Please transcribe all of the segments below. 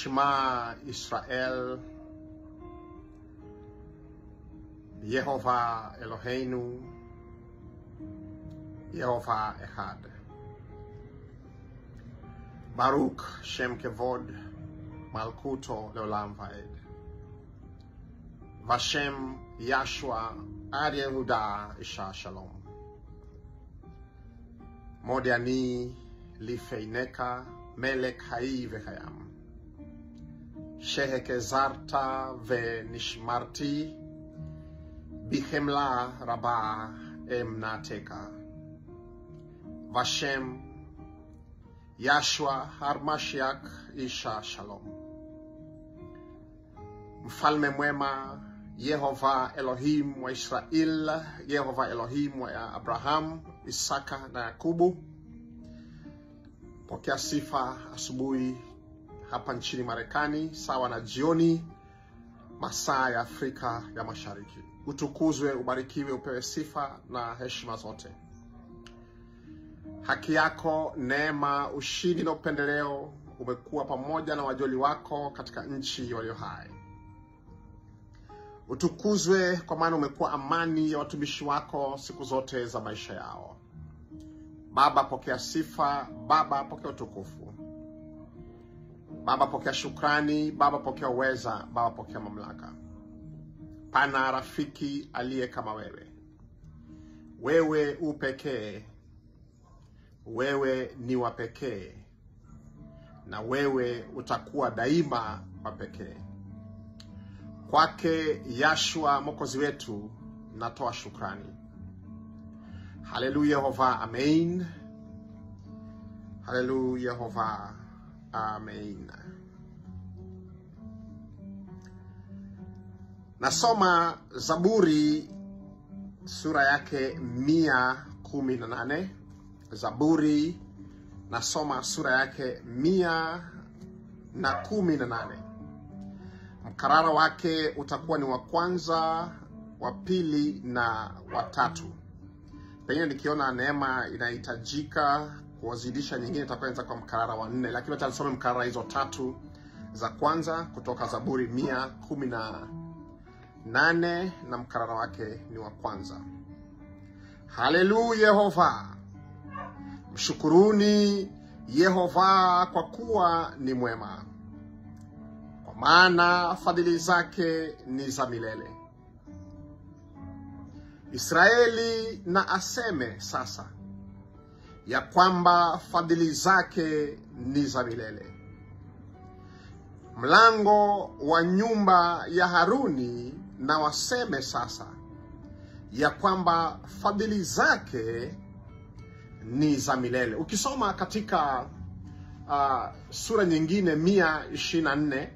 Shema Israel, Yehovah Eloheinu, Yehovah Echad. Baruch Shem Kevod, Malkuto Leolam Vaed. Vashem Yashua Ad Yehuda Isha Shalom. Modiani Lifeineka Melek Hai. Shehekezarta Venishmarti Bihemla Rabba Emnateka. Vashem Yashua Harmashiach Isha Shalom. Mfalme mwema Yehova Elohim wa Israel, Yehova Elohim wa Abraham, Isaka na Yakubu, pokea sifa asubuhi hapa nchini Marekani sawa na jioni masaa ya Afrika ya Mashariki. Utukuzwe, ubarikiwe, upewe sifa na heshima zote. Haki yako, neema, ushindi na upendeleo umekuwa pamoja na wajoli wako katika nchi walio hai. Utukuzwe kwa maana umekuwa amani ya watumishi wako siku zote za maisha yao. Baba, pokea sifa. Baba, pokea utukufu. Baba, pokea shukrani. Baba, pokea uweza. Baba, pokea mamlaka. Pana rafiki aliye kama wewe. Wewe upekee, wewe ni wa pekee, na wewe utakuwa daima wa pekee. Kwake Yashua mwokozi wetu natoa shukrani. Haleluya Yehova, amen. Haleluya Yehova, amen. Nasoma Zaburi sura yake mia kumi na nane. Zaburi nasoma sura yake mia na kumi na nane. Mkarara wake utakuwa ni wa kwanza, wa pili na wa tatu. Pengine nikiona neema inahitajika kuwazidisha nyingine, itakuwa kwa mkarara wa nne, lakini wacha nisome mkarara hizo tatu za kwanza kutoka Zaburi mia kumi na nane na mkarara wake ni wa kwanza. Haleluya Yehova, mshukuruni Yehova kwa kuwa ni mwema kwa maana fadhili zake ni za milele. Israeli na aseme sasa ya kwamba fadhili zake ni za milele. Mlango wa nyumba ya Haruni na waseme sasa ya kwamba fadhili zake ni za milele. Ukisoma katika uh, sura nyingine mia ishirini na nne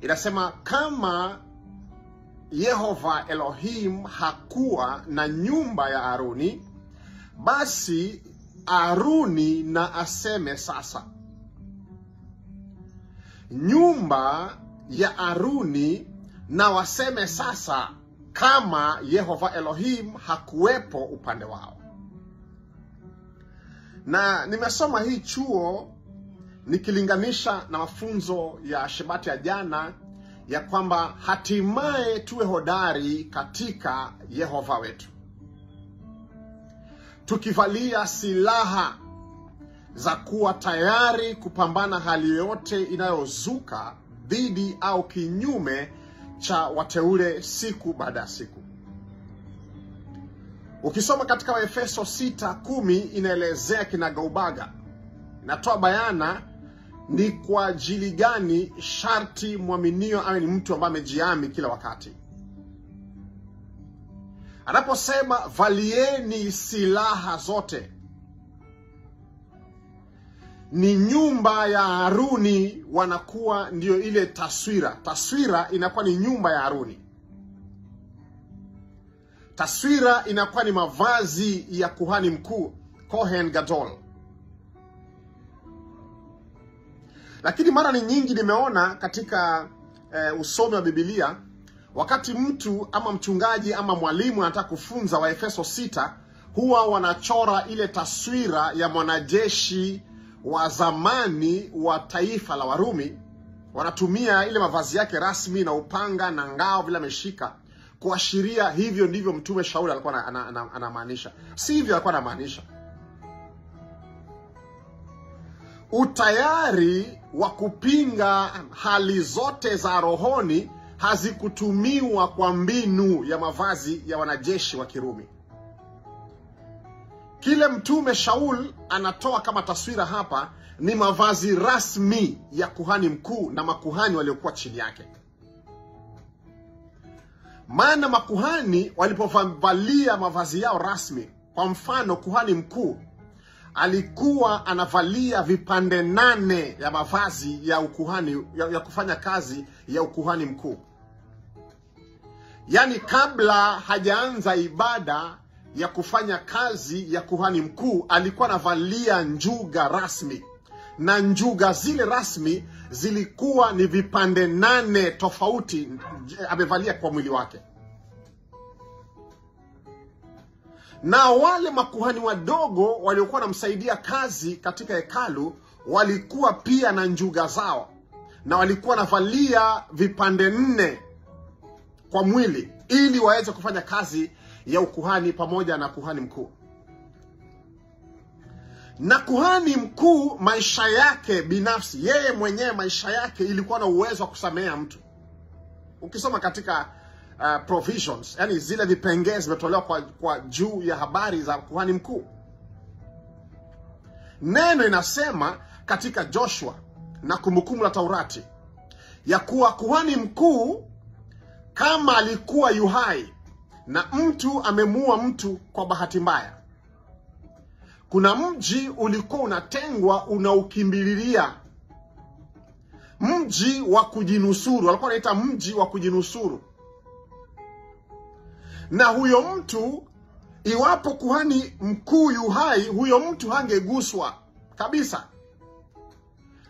inasema kama Yehova Elohim hakuwa na nyumba ya Haruni, basi Aruni na aseme sasa, nyumba ya Aruni na waseme sasa, kama Yehova Elohim hakuwepo upande wao. Na nimesoma hii chuo nikilinganisha na mafunzo ya Shebati ya jana ya kwamba hatimaye tuwe hodari katika Yehova wetu, tukivalia silaha za kuwa tayari kupambana hali yote inayozuka dhidi au kinyume cha wateule siku baada ya siku. Ukisoma katika Waefeso sita kumi inaelezea kinagaubaga, inatoa bayana ni kwa ajili gani sharti mwaminio awe ni mtu ambaye amejiami kila wakati. Anaposema valieni silaha zote, ni nyumba ya Haruni wanakuwa ndio ile taswira. Taswira inakuwa ni nyumba ya Haruni, taswira inakuwa ni mavazi ya kuhani mkuu Kohen Gadol. Lakini mara ni nyingi nimeona katika eh, usomi wa Biblia wakati mtu ama mchungaji ama mwalimu anataka kufunza Waefeso sita, huwa wanachora ile taswira ya mwanajeshi wa zamani wa taifa la Warumi wanatumia ile mavazi yake rasmi na upanga na ngao vile ameshika kuashiria hivyo ndivyo mtume Shauli alikuwa ana- ana- ana- anamaanisha. Si hivyo alikuwa anamaanisha. Utayari wa kupinga hali zote za rohoni hazikutumiwa kwa mbinu ya mavazi ya wanajeshi wa Kirumi. Kile mtume Shaul anatoa kama taswira hapa ni mavazi rasmi ya kuhani mkuu na makuhani waliokuwa chini yake. Maana makuhani walipovalia mavazi yao rasmi, kwa mfano kuhani mkuu alikuwa anavalia vipande nane ya mavazi ya ukuhani ya, ya kufanya kazi ya ukuhani mkuu. Yaani, kabla hajaanza ibada ya kufanya kazi ya kuhani mkuu, alikuwa anavalia njuga rasmi, na njuga zile rasmi zilikuwa ni vipande nane tofauti amevalia kwa mwili wake. na wale makuhani wadogo waliokuwa wanamsaidia kazi katika hekalu walikuwa pia na njuga zao na walikuwa wanavalia vipande nne kwa mwili ili waweze kufanya kazi ya ukuhani pamoja na kuhani mkuu. Na kuhani mkuu maisha yake binafsi yeye mwenyewe maisha yake ilikuwa na uwezo wa kusamea mtu. Ukisoma katika uh, provisions yani zile vipengee zimetolewa kwa, kwa juu ya habari za kuhani mkuu. Neno inasema katika joshua na kumbukumbu la taurati ya kuwa kuhani mkuu kama alikuwa yuhai na mtu amemuua mtu kwa bahati mbaya kuna mji ulikuwa unatengwa unaukimbililia. Mji wa kujinusuru alikuwa anaita mji wa kujinusuru. Na huyo mtu iwapo kuhani mkuu yuhai, huyo mtu hangeguswa kabisa.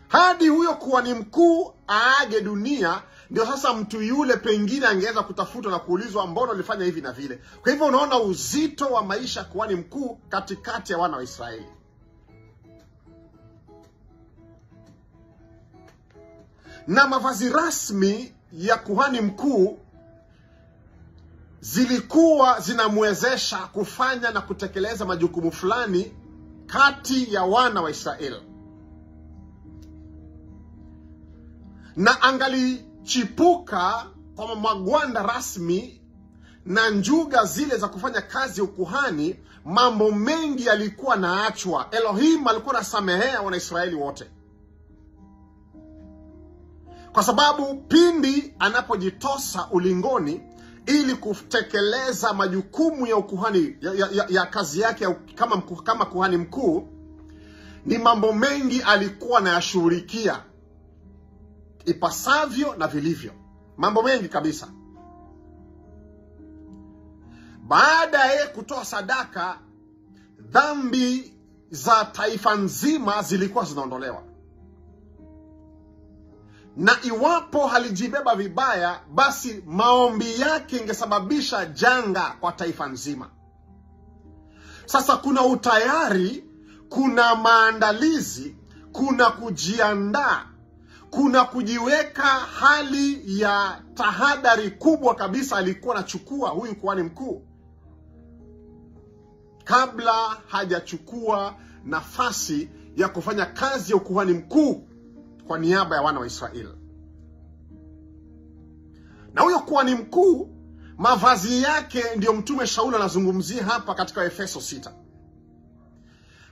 Hadi huyo kuhani mkuu aage dunia ndio sasa mtu yule pengine angeweza kutafutwa na kuulizwa mbona ulifanya hivi na vile? Kwa hivyo unaona uzito wa maisha ya kuhani mkuu katikati ya wana wa israeli. Na mavazi rasmi ya kuhani mkuu zilikuwa zinamwezesha kufanya na kutekeleza majukumu fulani kati ya wana wa Israeli, na angalichipuka kwa magwanda rasmi na njuga zile za kufanya kazi ya ukuhani, mambo mengi yalikuwa naachwa. Elohim alikuwa nasamehea Wanaisraeli wote, kwa sababu pindi anapojitosa ulingoni ili kutekeleza majukumu ya ukuhani ya, ya, ya kazi yake ya, kama, kama kuhani mkuu, ni mambo mengi alikuwa anayashughulikia ipasavyo na vilivyo, mambo mengi kabisa. Baada ya kutoa sadaka, dhambi za taifa nzima zilikuwa zinaondolewa na iwapo halijibeba vibaya, basi maombi yake ingesababisha janga kwa taifa nzima. Sasa kuna utayari, kuna maandalizi, kuna kujiandaa, kuna kujiweka hali ya tahadhari kubwa kabisa alikuwa anachukua huyu kuhani mkuu kabla hajachukua nafasi ya kufanya kazi ya ukuhani mkuu kwa niaba ya wana wa Israeli. Na huyo kuhani mkuu, mavazi yake ndiyo Mtume Shauli anazungumzia hapa katika Efeso sita,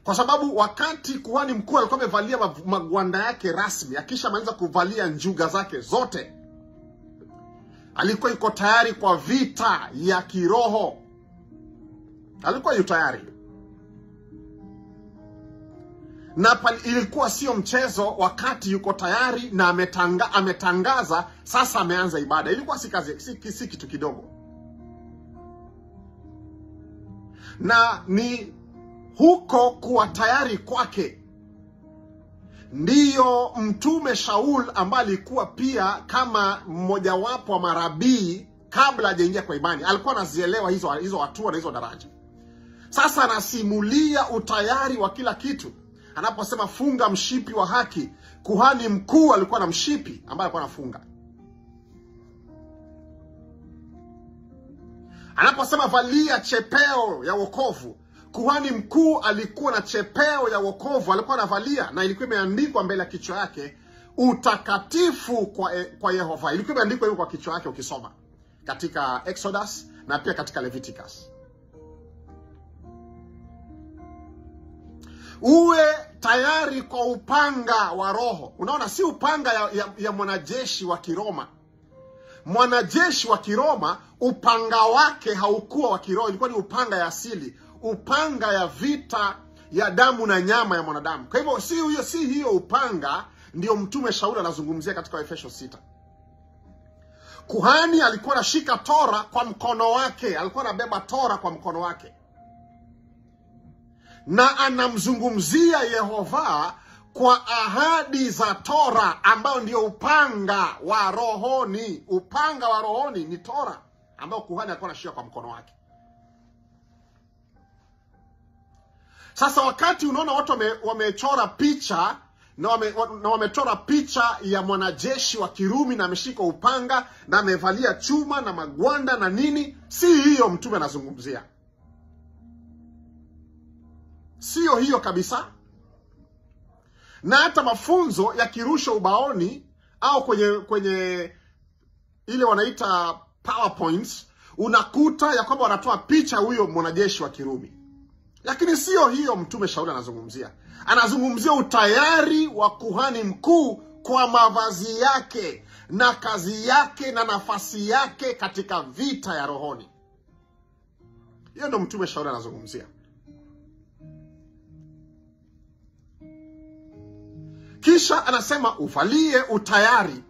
kwa sababu wakati kuhani mkuu alikuwa amevalia magwanda yake rasmi, akisha akishamaliza kuvalia njuga zake zote, alikuwa yuko tayari kwa vita ya kiroho, alikuwa yu tayari. Na pali, ilikuwa sio mchezo wakati yuko tayari na ametanga, ametangaza sasa ameanza ibada. Ilikuwa si kazi, si, si kitu kidogo, na ni huko kuwa tayari kwake ndiyo mtume Shaul ambaye alikuwa pia kama mmojawapo wa marabii kabla hajaingia kwa imani, alikuwa anazielewa hizo hizo hatua na hizo daraja. Sasa anasimulia utayari wa kila kitu anaposema funga mshipi wa haki, kuhani mkuu alikuwa na mshipi ambaye alikuwa anafunga. Anaposema valia chepeo ya wokovu, kuhani mkuu alikuwa na chepeo ya wokovu, alikuwa anavalia na ilikuwa imeandikwa mbele ya kichwa yake utakatifu kwa, e, kwa Yehova. Ilikuwa imeandikwa hivyo kwa kichwa yake ukisoma katika Exodus na pia katika Leviticus. Uwe tayari kwa upanga wa Roho. Unaona, si upanga ya, ya, ya mwanajeshi wa Kiroma. Mwanajeshi wa Kiroma upanga wake haukuwa wa kiroho, ilikuwa ni upanga ya asili, upanga ya vita ya damu na nyama ya mwanadamu. Kwa hivyo si hiyo, si hiyo upanga ndio Mtume Shauli anazungumzia katika Waefeso sita. Kuhani alikuwa anashika tora kwa mkono wake, alikuwa anabeba tora kwa mkono wake, na anamzungumzia Yehova kwa ahadi za Tora, ambayo ndio upanga wa rohoni. Upanga wa rohoni ni Tora ambayo kuhani alikuwa anashika kwa mkono wake. Sasa wakati unaona watu wame, wamechora picha na wame, wamechora picha ya mwanajeshi wa Kirumi na ameshika upanga na amevalia chuma na magwanda na nini, si hiyo mtume anazungumzia, siyo hiyo kabisa. Na hata mafunzo yakirushwa ubaoni au kwenye kwenye ile wanaita powerpoints, unakuta ya kwamba wanatoa picha huyo mwanajeshi wa Kirumi, lakini siyo hiyo mtume Shauli anazungumzia anazungumzia utayari wa kuhani mkuu kwa mavazi yake na kazi yake na nafasi yake katika vita ya rohoni. Hiyo ndo mtume Shauli anazungumzia. Kisha anasema uvalie utayari,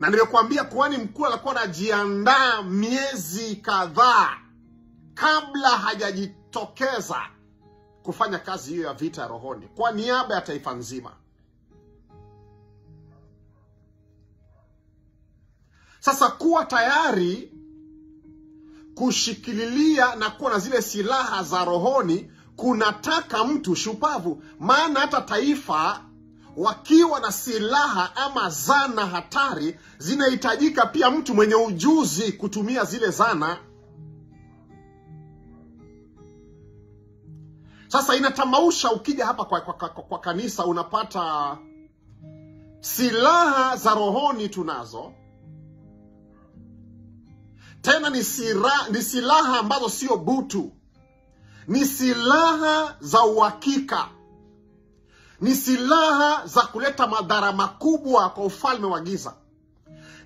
na nimekuambia kuhani mkuu alikuwa anajiandaa miezi kadhaa kabla hajajitokeza kufanya kazi hiyo ya vita ya rohoni kwa niaba ya taifa nzima. Sasa kuwa tayari kushikililia na kuwa na zile silaha za rohoni kunataka mtu shupavu, maana hata taifa wakiwa na silaha ama zana hatari, zinahitajika pia mtu mwenye ujuzi kutumia zile zana. Sasa inatamausha, ukija hapa kwa, kwa, kwa, kwa kanisa unapata silaha za rohoni tunazo, tena ni, sira, ni silaha ambazo sio butu, ni silaha za uhakika, ni silaha za kuleta madhara makubwa kwa ufalme wa giza,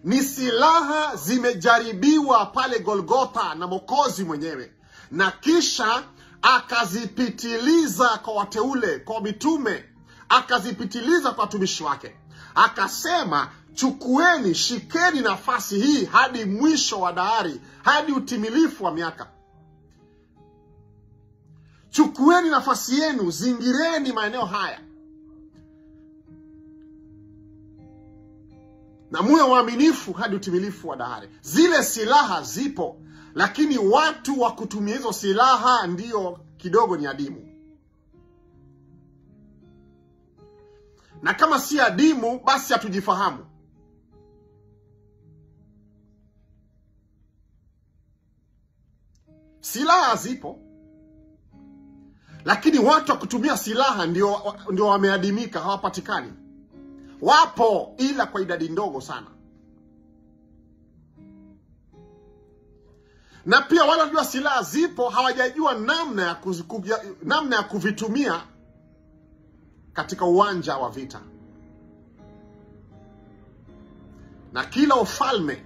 ni silaha zimejaribiwa pale Golgotha na Mokozi mwenyewe. Na kisha akazipitiliza kwa wateule, kwa mitume, akazipitiliza kwa watumishi wake, akasema chukueni, shikeni nafasi hii hadi mwisho wa dahari, hadi utimilifu wa miaka. Chukueni nafasi yenu, zingireni maeneo haya na muwe waaminifu hadi utimilifu wa dahari. Zile silaha zipo, lakini watu wa kutumia hizo silaha ndio kidogo ni adimu, na kama si adimu, basi hatujifahamu. Silaha zipo, lakini watu wa kutumia silaha ndio, ndio wameadimika, hawapatikani. Wapo, ila kwa idadi ndogo sana. na pia wale wajua silaha zipo hawajajua namna ya, kuzikubia, namna ya kuvitumia katika uwanja wa vita. Na kila ufalme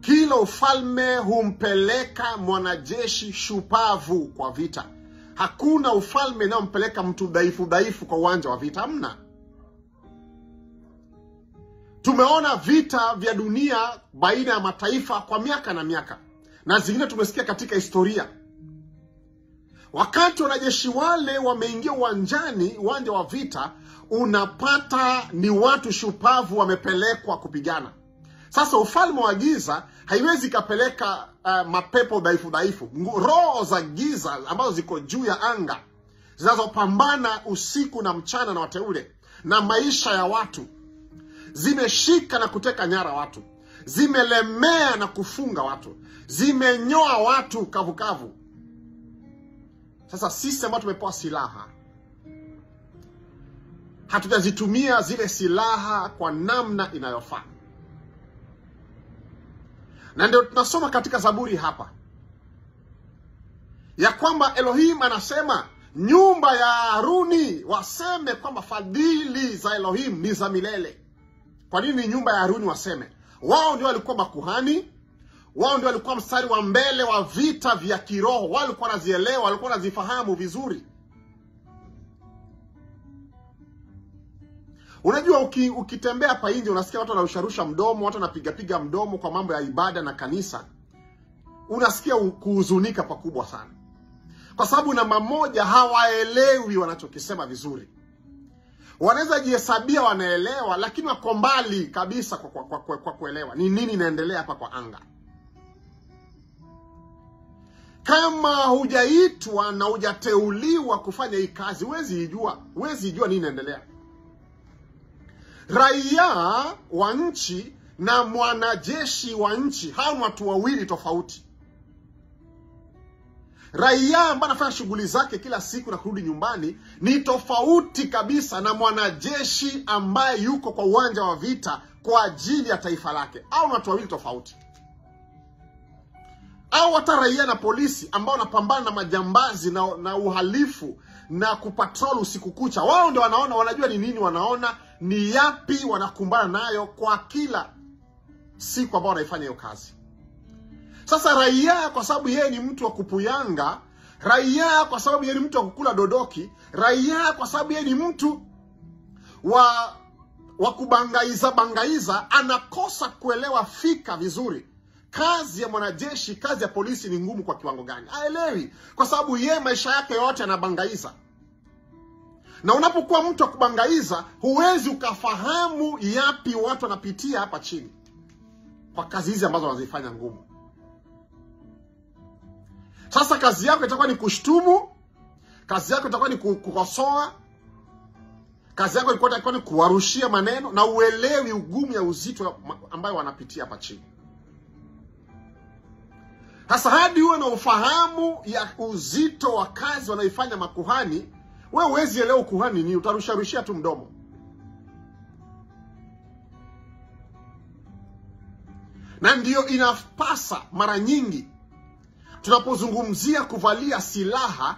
kila ufalme humpeleka mwanajeshi shupavu kwa vita. Hakuna ufalme inayompeleka mtu dhaifu dhaifu kwa uwanja wa vita, hamna. Tumeona vita vya dunia baina ya mataifa kwa miaka na miaka na zingine tumesikia katika historia. Wakati wanajeshi wale wameingia uwanjani, uwanja wa vita, unapata ni watu shupavu wamepelekwa kupigana. Sasa ufalme wa giza haiwezi ikapeleka uh, mapepo dhaifu dhaifu, roho za giza ambazo ziko juu ya anga zinazopambana usiku na mchana na wateule na maisha ya watu, zimeshika na kuteka nyara watu, zimelemea na kufunga watu, zimenyoa watu kavukavu kavu. Sasa sisi ambao tumepewa silaha hatujazitumia zile silaha kwa namna inayofaa, na ndio tunasoma katika Zaburi hapa ya kwamba Elohim anasema nyumba ya Haruni waseme kwamba fadhili za Elohim ni za milele. Kwa nini nyumba ya Haruni waseme? Wao ndio walikuwa makuhani, wao ndio walikuwa mstari wa mbele wa vita vya kiroho, wao walikuwa wanazielewa, walikuwa wanazifahamu vizuri. Unajua, uki, ukitembea hapa nje unasikia watu wanarusharusha mdomo, watu wanapigapiga mdomo kwa mambo ya ibada na kanisa, unasikia kuhuzunika pakubwa sana, kwa sababu namba moja, hawaelewi wanachokisema vizuri. Wanaweza jihesabia wanaelewa, lakini wako mbali kabisa kwa, kwa, kwa, kwa, kwa kuelewa ni nini inaendelea hapa kwa anga. Kama hujaitwa na hujateuliwa kufanya hii kazi, huwezi ijua, huwezi ijua nini inaendelea. Raia wa nchi na mwanajeshi wa nchi, hawa ni watu wawili tofauti. Raia ambaye anafanya shughuli zake kila siku na kurudi nyumbani ni tofauti kabisa na mwanajeshi ambaye yuko kwa uwanja wa vita kwa ajili ya taifa lake, au ni watu wawili tofauti. Au hata raia na polisi ambao wanapambana na majambazi na, na uhalifu na kupatrol usiku kucha, wao ndio wanaona, wanajua ni nini, wanaona ni yapi wanakumbana nayo kwa kila siku ambao wanaifanya hiyo kazi. Sasa raia kwa sababu yeye ni mtu wa kupuyanga, raia kwa sababu yeye ni mtu wa kukula dodoki, raia kwa sababu yeye ni mtu wa wa kubangaiza bangaiza, anakosa kuelewa fika vizuri kazi ya mwanajeshi, kazi ya polisi ni ngumu kwa kiwango gani. aelewi, kwa sababu ye maisha yake yote anabangaiza na unapokuwa mtu wa kubangaiza, huwezi ukafahamu yapi watu wanapitia hapa chini kwa kazi hizi ambazo wanazifanya ngumu. Sasa kazi yako itakuwa ni kushtumu, kazi yako itakuwa ni kukosoa, kazi yako itakuwa ni kuwarushia maneno, na uelewi ugumu ya uzito ambayo wanapitia hapa chini. Sasa hadi huwe na ufahamu ya uzito wa kazi wanaoifanya makuhani we huwezi elewa ukuhani ni utarusharushia tu mdomo. Na ndiyo inapasa mara nyingi tunapozungumzia kuvalia silaha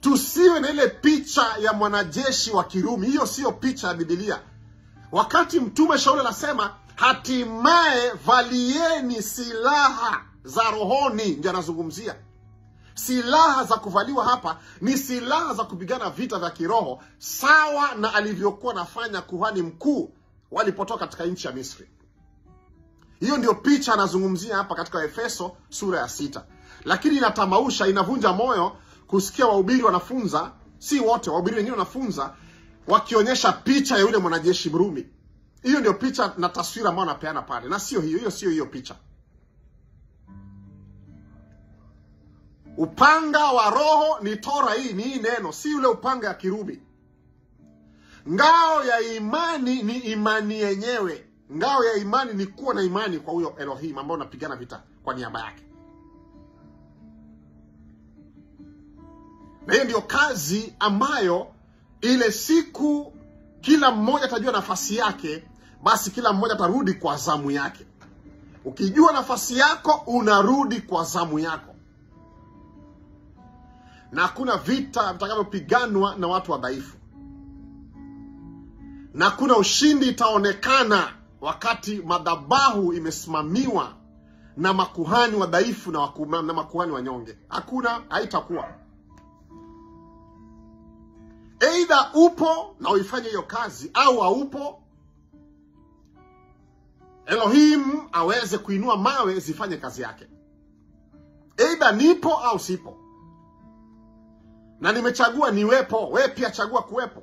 tusiwe na ile picha ya mwanajeshi wa Kirumi. Hiyo siyo picha ya Bibilia. Wakati Mtume Shauli anasema hatimaye valieni silaha za rohoni, ndio anazungumzia silaha za kuvaliwa hapa ni silaha za kupigana vita vya kiroho, sawa na alivyokuwa nafanya kuhani mkuu walipotoka katika nchi ya Misri. Hiyo ndio picha anazungumzia hapa katika Efeso sura ya sita. Lakini inatamausha, inavunja moyo kusikia wahubiri wanafunza, si wote, wahubiri wengine wanafunza wakionyesha picha ya yule mwanajeshi Mrumi. Hiyo ndio picha na taswira ambayo anapeana pale, na sio hiyo. Hiyo sio hiyo picha. Upanga wa Roho ni Tora, hii ni hii neno, si yule upanga ya Kirumi. Ngao ya imani ni imani yenyewe. Ngao ya imani ni kuwa na imani kwa huyo Elohim ambao unapigana vita kwa niaba yake, na hiyo ndiyo kazi ambayo ile siku kila mmoja atajua nafasi yake, basi kila mmoja atarudi kwa zamu yake. Ukijua nafasi yako, unarudi kwa zamu yako na hakuna vita vitakavyopiganwa na watu wadhaifu, na kuna ushindi itaonekana wakati madhabahu imesimamiwa na makuhani wadhaifu na, na makuhani wanyonge. Hakuna, haitakuwa. Eidha upo na uifanye hiyo kazi au haupo, Elohim aweze kuinua mawe zifanye kazi yake. Eidha nipo au sipo na nimechagua niwepo, wewe pia chagua kuwepo.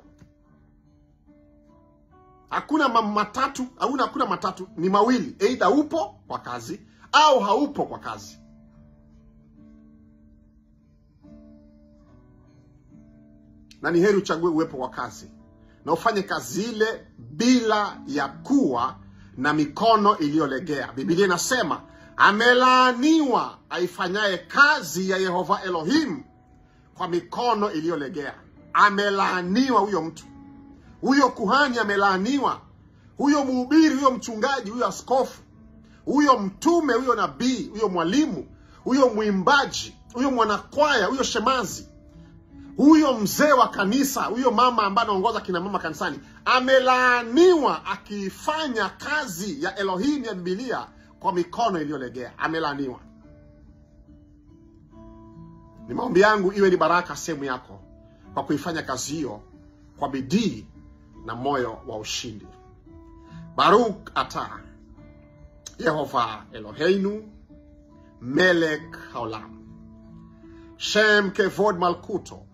Hakuna matatu, hakuna matatu, ni mawili, aidha upo kwa kazi au haupo kwa kazi. Na ni heri uchague uwepo wa kazi. Na ufanye kazi ile bila ya kuwa na mikono iliyolegea. Biblia inasema amelaaniwa aifanyaye kazi ya Yehova Elohim kwa mikono iliyolegea. Amelaaniwa huyo mtu, huyo kuhani amelaaniwa, huyo mhubiri, huyo mchungaji, huyo askofu, huyo mtume, huyo nabii, huyo mwalimu, huyo mwimbaji, huyo mwanakwaya, huyo shemazi, huyo mzee wa kanisa, huyo mama ambaye anaongoza kina mama kanisani, amelaaniwa akifanya kazi ya Elohim ya Biblia kwa mikono iliyolegea. Amelaaniwa. Ni maombi yangu iwe ni baraka sehemu yako kwa kuifanya kazi hiyo kwa bidii na moyo wa ushindi. Baruk ata Yehova Eloheinu melek haolam shem kevod malkuto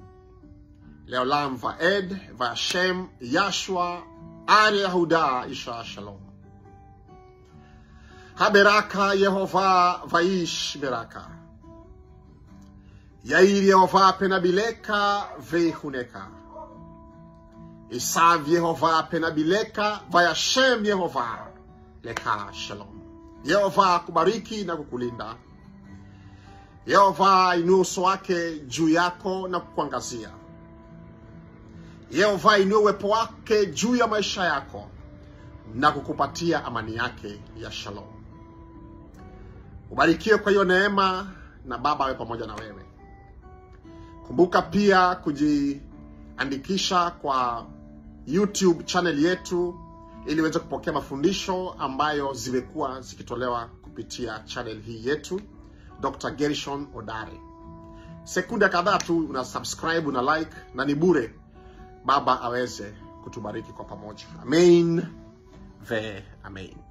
leolam vaed והשם yashua ar yahuda isha shalom haberaka Yehova ואיש beraka Yair Yehova penabileka veihuneka. Isav Yehova penabileka vayashem Yehova leka shalom. Yehova akubariki na kukulinda. Yehova ainue uso wake juu yako na kukuangazia. Yehova ainue uwepo wake juu ya maisha yako na kukupatia amani yake ya shalom. Ubarikiwe kwa hiyo neema na Baba awe pamoja na wewe. Kumbuka pia kujiandikisha kwa YouTube channel yetu ili uweze kupokea mafundisho ambayo zimekuwa zikitolewa kupitia channel hii yetu Dr. Gershon Odare. Sekunde kadhaa tu una subscribe, una like na ni bure. Baba aweze kutubariki kwa pamoja. Amen ve amen.